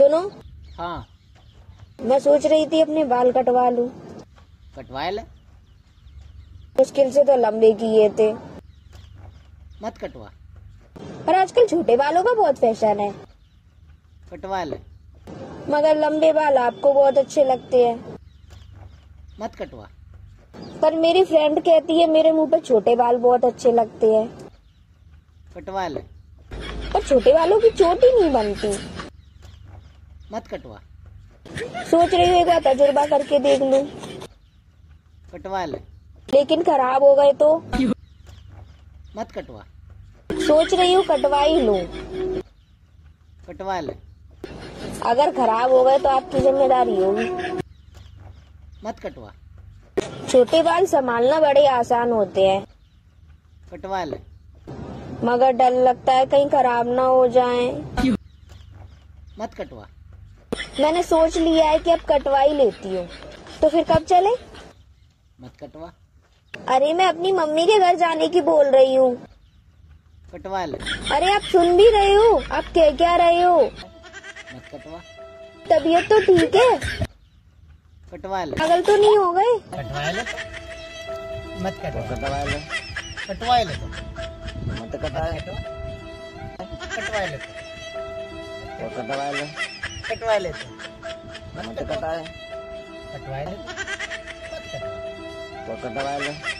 सुनो। हाँ। मैं सोच रही थी अपने बाल कटवा लूँ। कटवाए ले। मुश्किल से तो लंबे किए थे। मत कटवा। पर आजकल छोटे बालों का बहुत फ़ैशन है। कटवा ले। मगर लंबे बाल आपको बहुत अच्छे लगते हैं। मत कटवा। पर मेरी फ्रेंड कहती है मेरे मुँह पर छोटे बाल बहुत अच्छे लगते हैं। कटवा ले। पर छोटे बालों की चोट ही नहीं बनती। मत कटवा। सोच रही हूँ एक बार तजुर्बा करके देख लूँ। कटवा ले। लेकिन खराब हो गए तो? मत कटवा। सोच रही हूँ कटवा ही लूँ। कटवा ले। अगर खराब हो गए तो आपकी ज़िम्मेदारी होगी। मत कटवा। छोटे बाल संभालना बड़े आसान होते हैं। कटवा ले। मगर डर लगता है कहीं खराब ना हो जाए। मत कटवा। मैंने सोच लिया है कि अब कटवा ही लेती हूँ। तो फिर कब चले? मत कटवा। अरे मैं अपनी मम्मी के घर जाने की बोल रही हूँ। कटवा ले। अरे आप सुन भी रहे हो? आप कह क्या रहे हो? मत कटवा। तबीयत तो ठीक है। कटवा ले। पागल तो नहीं हो गए? कटवा ले। मत कटवा। कटवा ले। कटवा ले तो। मत कटाए कटवा ले तो। कटवा ले। कटवा लेते तो मत कटाए। कटवा ले तो कटवा ले।